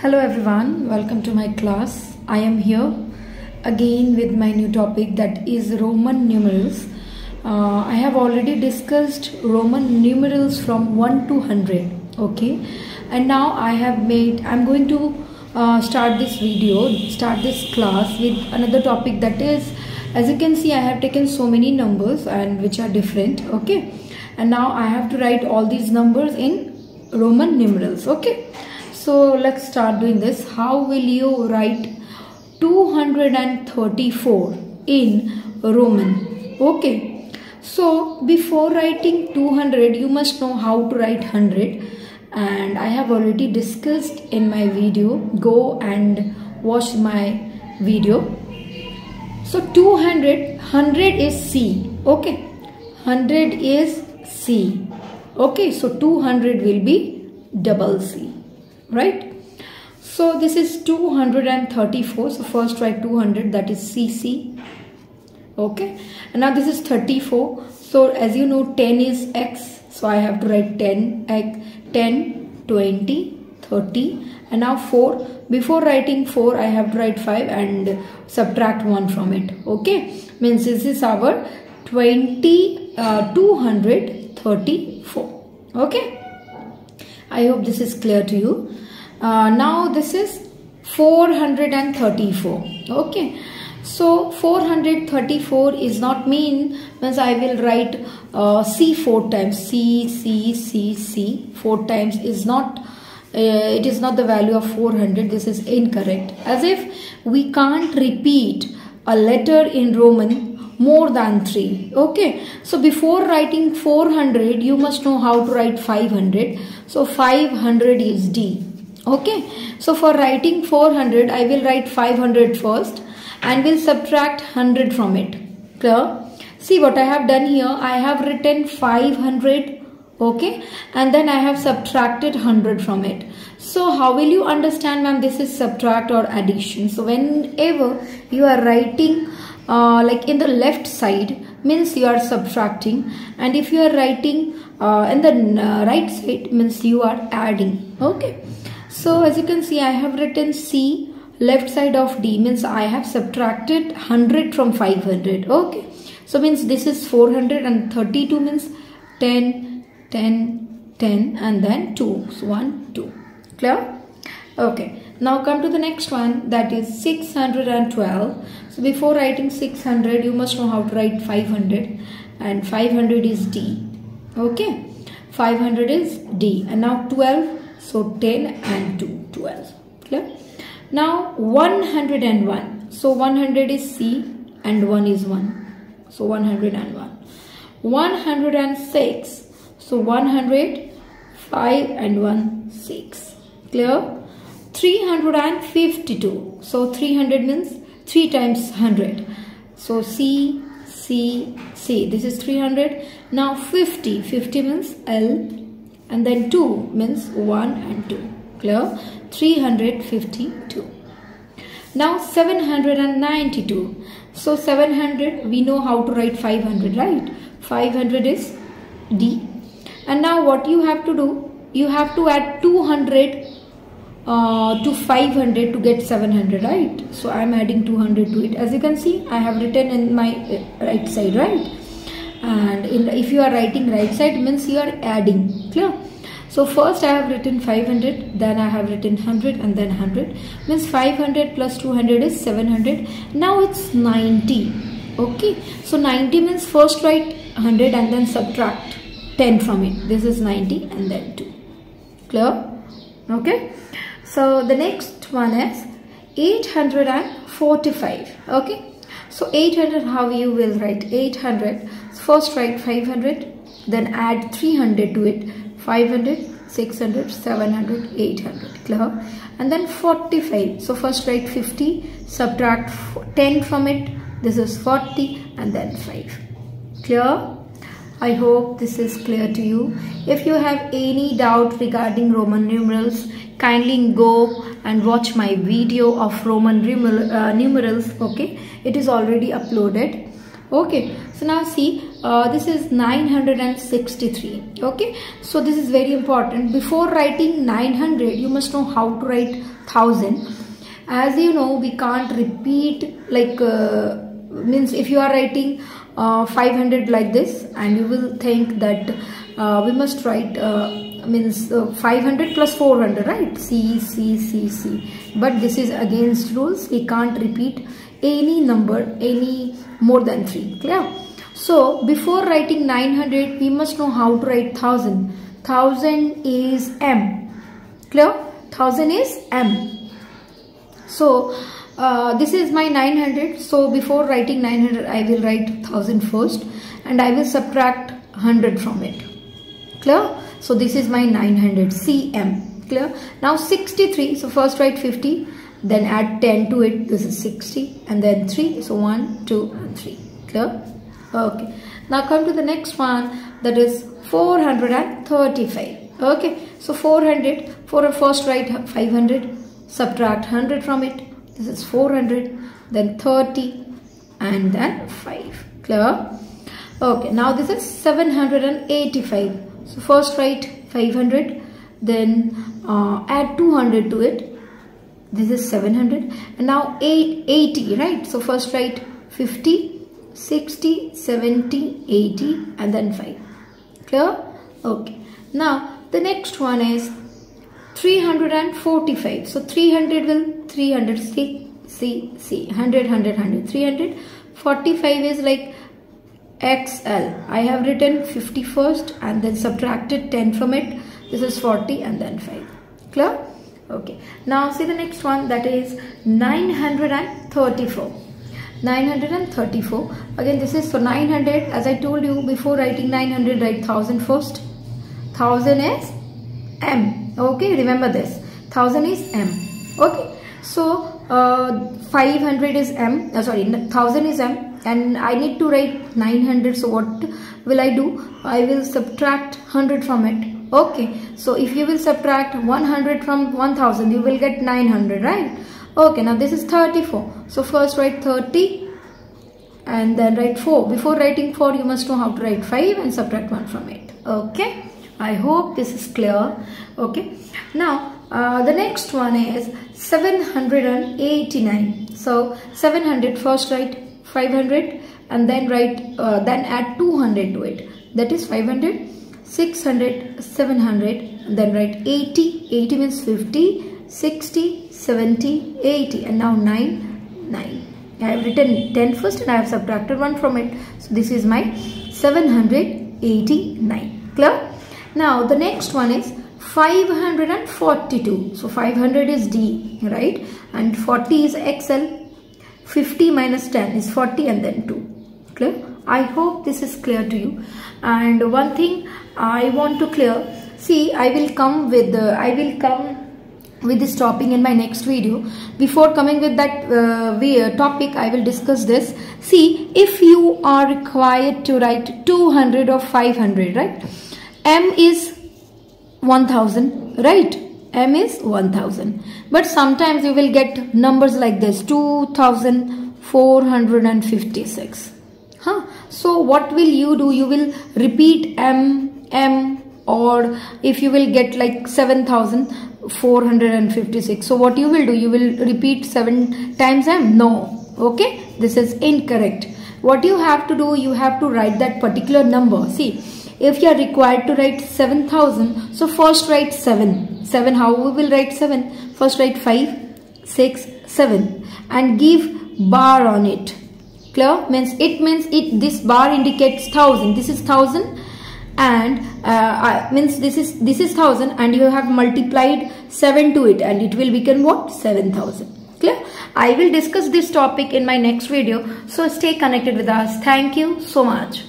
Hello everyone, welcome to my class. I am here again with my new topic that is Roman numerals. Uh, I have already discussed Roman numerals from 1 to 100, okay? And now I have made, I'm going to uh, start this video, start this class with another topic that is, as you can see, I have taken so many numbers and which are different, okay? And now I have to write all these numbers in Roman numerals, okay? So let's start doing this. How will you write 234 in Roman? Okay. So before writing 200, you must know how to write 100 and I have already discussed in my video. Go and watch my video. So 200, 100 is C. Okay. 100 is C. Okay. So 200 will be double C right? So this is 234 so first write 200 that is cc okay? And now this is 34 so as you know 10 is x. So i have to write 10 x 10 20 30 and now 4 before writing 4 i have to write 5 and subtract 1 from it. Okay? Means this is our 20 uh, 234 okay? I hope this is clear to you. Uh, now this is 434. Okay. So 434 is not mean means I will write uh, C four times. C, C, C, C. Four times is not uh, it is not the value of 400 this is incorrect. As if we can't repeat a letter in roman more than 3 okay. So before writing 400 you must know how to write 500 so 500 is d okay. So for writing 400 i will write 500 first and will subtract 100 from it. Clear? See what i have done here. I have written 500 okay and then i have subtracted 100 from it. So how will you understand ma'am this is subtract or addition? So whenever you are writing uh, like in the left side means you are subtracting and if you are writing uh, in the uh, right side means you are adding. Okay so as you can see I have written C left side of D means I have subtracted 100 from 500 okay. So means this is 432 means 10 10 10 and then 2 so 1 2 clear? Okay. Now come to the next one. That is 612 so before writing 600 you must know how to write 500 and 500 is D. Okay. 500 is D. And now 12 so 10 and 2 12 clear? Now 101 so 100 is C and 1 is 1 so 101 106 so 100 5 and 1 6 clear? 352 so 300 means 3 times 100 so C C C. This is 300 now 50 50 means L and then 2 means 1 and 2 clear? 352 now 792 so 700 we know how to write 500 right? 500 is D. And now what you have to do you have to add 200 uh, to 500 to get 700 right? So I'm adding 200 to it. As you can see I have written in my uh, right side right and in, if you are writing right side means you are adding clear? So first I have written 500 then I have written 100 and then 100 means 500 plus 200 is 700 now it's 90 okay? So 90 means first write 100 and then subtract 10 from it. This is 90 and then 2 clear? Okay? So the next one is 845. Okay. So 800 how you will write 800. First write 500 then add 300 to it. 500, 600, 700, 800. Clear? And then 45. So first write 50. Subtract 10 from it. This is 40 and then 5. Clear? I hope this is clear to you. If you have any doubt regarding Roman numerals, kindly go and watch my video of Roman uh, numerals. Okay, it is already uploaded. Okay, so now see uh, this is 963 okay so this is very important before writing 900 you must know how to write 1000 as you know we can't repeat like uh, means if you are writing uh, 500 like this and you will think that uh, we must write uh, means uh, 500 plus 400 right? C c c c. But this is against rules. We can't repeat any number any more than 3 clear? So before writing 900 we must know how to write 1000 1000 is m. Clear? 1000 is m. So uh, this is my 900 so before writing 900 I will write 1000 first and I will subtract 100 from it. Clear? So this is my 900 cm clear? Now 63 so first write 50 then add 10 to it this is 60 and then 3 so 1 2 and 3 clear? Okay. Now come to the next one that is 435 okay. So 400 for a first write 500 subtract 100 from it this is 400 then 30 and then 5 clear? Okay now this is 785 so first write 500 then uh, add 200 to it. This is 700 and now 8 80 right? So first write 50 60 70 80 and then 5 clear? Okay. Now the next one is 345 so 300 will 300 C C C. 100 100 100 345 is like XL I have written 50 first and then subtracted 10 from it. This is 40 and then 5 clear? Okay. Now see the next one that is 934 934 again this is for 900 as I told you before writing 900 write 1000 first. 1000 is M. Okay remember this. 1000 is m. Okay so uh, 500 is m uh, sorry 1000 is m and I need to write 900 so what will I do? I will subtract 100 from it. Okay so if you will subtract 100 from 1000 you will get 900 right? Okay now this is 34 so first write 30 and then write 4 before writing 4 you must know how to write 5 and subtract 1 from it okay I hope this is clear. Okay. Now, uh, the next one is 789. So, 700 first write 500 and then write, uh, then add 200 to it. That is 500, 600, 700, then write 80. 80 means 50, 60, 70, 80 and now 9, 9. I have written 10 first and I have subtracted 1 from it. So, this is my 789. Clear? Now the next one is 542. So 500 is D, right? And 40 is XL. 50 minus 10 is 40 and then 2. Clear? I hope this is clear to you. And one thing I want to clear. See, I will come with the, I will come with this topic in my next video. Before coming with that uh, topic, I will discuss this. See, if you are required to write 200 or 500, right? M is 1000, right? M is 1000. But sometimes you will get numbers like this 2456. Huh? So what will you do? You will repeat M, M or if you will get like 7456. So what you will do? You will repeat 7 times M? No. Okay? This is incorrect. What you have to do? You have to write that particular number. See if you are required to write 7000 so first write 7 7 how we will write 7 first write 5 6 7 and give bar on it. Clear? Means it means it this bar indicates 1000 this is 1000 and uh, means this is this is 1000 and you have multiplied 7 to it and it will become what? 7000 clear? I will discuss this topic in my next video so stay connected with us. Thank you so much